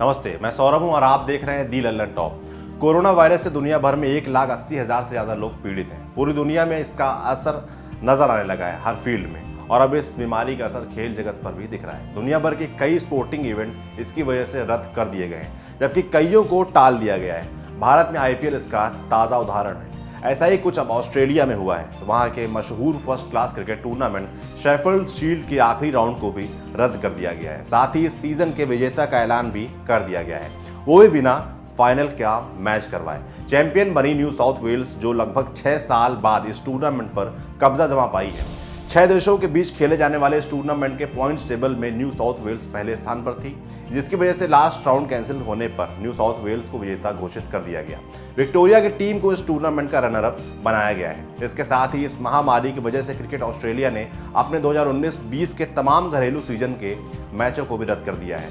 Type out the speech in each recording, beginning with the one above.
नमस्ते, मैं सौरभ हूँ और आप देख रहे हैं the Lallantop. Corona virus से दुनिया भर में एक लाख अस्सी हज़ार से ज़्यादा लोग पीड़ित हैं। पूरी दुनिया में इसका असर नज़र आने लगा है हर फ़ील्ड में, और अब इस बीमारी का असर खेल जगत पर भी दिख रहा है। दुनिया भर के कई स्पोर्टिंग इवेंट इसकी वजह से रद्द कर दिए गए हैं, जबकि कईयों को टाल दिया गया है। भारत में आईपीएल इसका ताज़ा उदाहरण है। ऐसा ही कुछ अब ऑस्ट्रेलिया में हुआ है। वहाँ के मशहूर first class cricket tournament Sheffield Shield के आखिरी राउंड को भी रद्द कर दिया गया है। साथ ही इस सीज़न के विजेता का ऐलान भी कर दिया गया है। वो भी बिना फाइनल का मैच करवाए। चैंपियन बनी न्यू साउथ वेल्स, जो लगभग छह साल बाद इस टूर्नामेंट पर कब्जा जमा पाई है। छह देशों के बीच खेले जाने वाले इस टूर्नामेंट के पॉइंट्स टेबल में न्यू साउथ वेल्स पहले स्थान पर थी, जिसकी वजह से लास्ट राउंड कैंसिल होने पर न्यू साउथ वेल्स को विजेता घोषित कर दिया गया। विक्टोरिया की टीम को इस टूर्नामेंट का रनर अप बनाया गया है। इसके साथ ही इस महामारी की वजह से क्रिकेट ऑस्ट्रेलिया ने अपने 2019-20 के तमाम घरेलू सीज़न के मैचों को भी रद्द कर दिया है।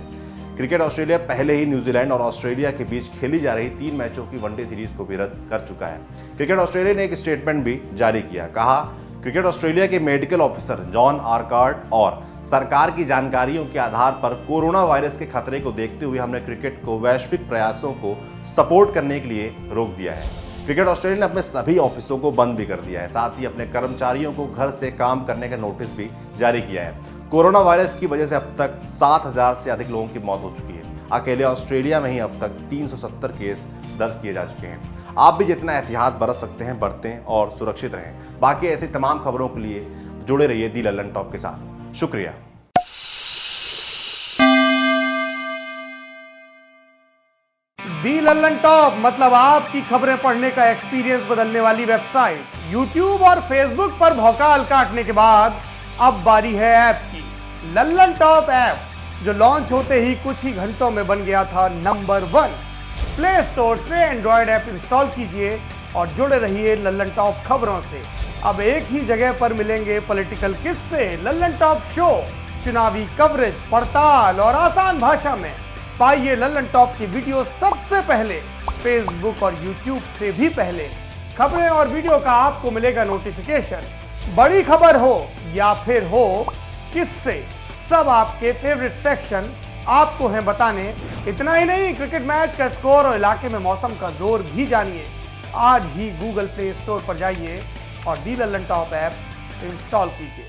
क्रिकेट ऑस्ट्रेलिया पहले ही न्यूजीलैंड और ऑस्ट्रेलिया के बीच खेली जा रही तीन मैचों की वनडे सीरीज़ को भी रद्द कर चुका है। क्रिकेट ऑस्ट्रेलिया ने एक स्टेटमेंट भी जारी किया, कहा क्रिकेट ऑस्ट्रेलिया के मेडिकल ऑफिसर जॉन आर्कार्ड और सरकार की जानकारियों के आधार पर कोरोना वायरस के खतरे को देखते हुए हमने क्रिकेट को वैश्विक प्रयासों को सपोर्ट करने के लिए रोक दिया है। क्रिकेट ऑस्ट्रेलिया ने अपने सभी ऑफिसों को बंद भी कर दिया है, साथ ही अपने कर्मचारियों को घर से काम करने का नोटिस भी जारी किया है। कोरोना वायरस की वजह से अब तक 7000 से अधिक लोगों की मौत हो चुकी है। अकेले ऑस्ट्रेलिया में ही अब तक 370 केस दर्ज किए जा चुके हैं। आप भी जितना एहतियात बरत सकते हैं, बरतें और सुरक्षित रहें। बाकी ऐसी तमाम खबरों के लिए जुड़े रहिए दी लल्लन टॉप के साथ। शुक्रिया। दी लल्लन टॉप मतलब आपकी खबरें पढ़ने का एक्सपीरियंस बदलने वाली वेबसाइट YouTube और Facebook पर भौकाल काटने के बाद अब बारी है ऐप की। लल्लन टॉप ऐप, जो लॉन्च होते ही कुछ ही घंटों में बन गया था नंबर वन प्ले स्टोर से एंड्रॉयड ऐप इंस्टॉल कीजिए और जुड़े रहिए लल्लन टॉप खबरों से। अब एक ही जगह पर मिलेंगे पॉलिटिकल किस्से, लल्लन टॉप शो, चुनावी कवरेज, पड़ताल और आसान भाषा में। पाइए लल्लन टॉप की वीडियो सबसे पहले फेसबुक और यूट्यूब से भी पहले। खबरें और वीडियो का आपको मिलेगा नोटिफिकेशन बड़ी खबर हो या फिर हो, किससे, सब आपके फेवरेट सेक्शन आपको हैं बताने, इतना ही नहीं, क्रिकेट मैच का स्कोर और इलाके में मौसम का ज़ोर भी जानिए। आज ही गूगल प्ले स्टोर पर जाइए और the Lallantop app install कीजिए।